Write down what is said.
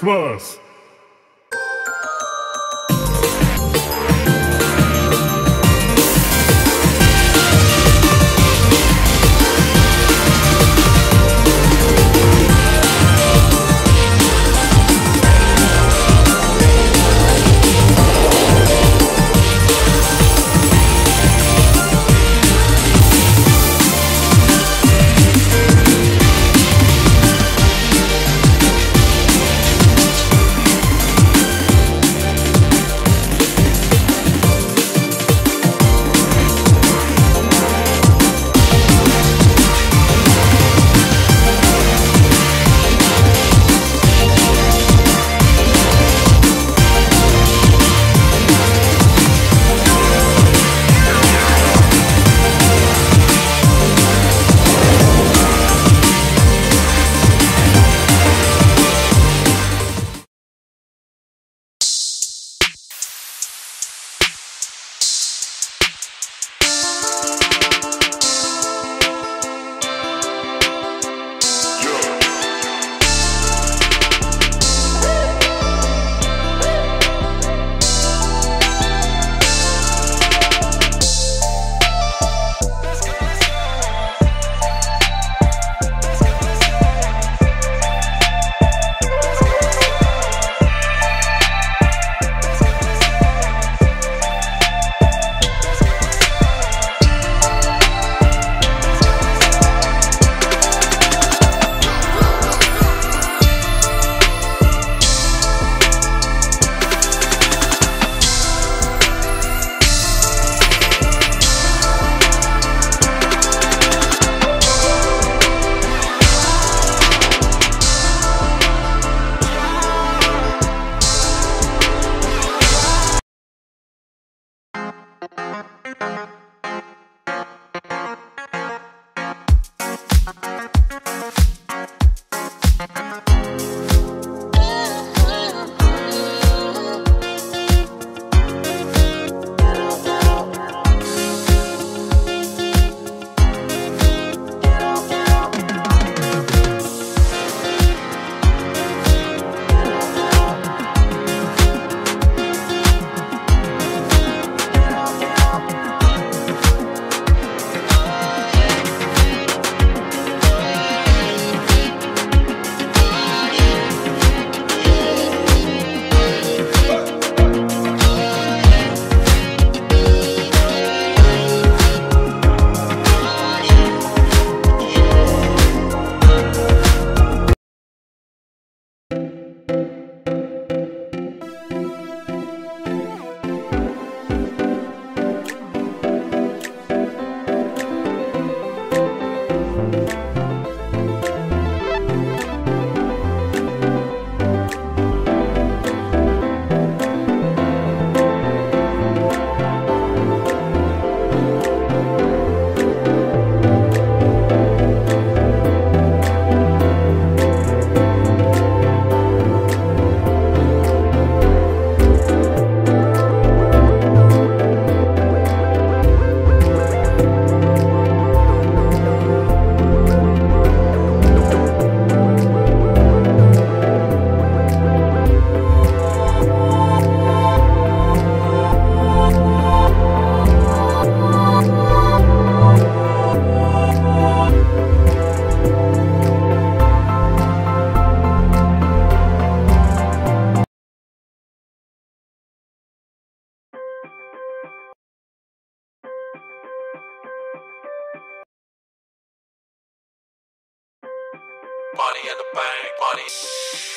Christmas! Thank you.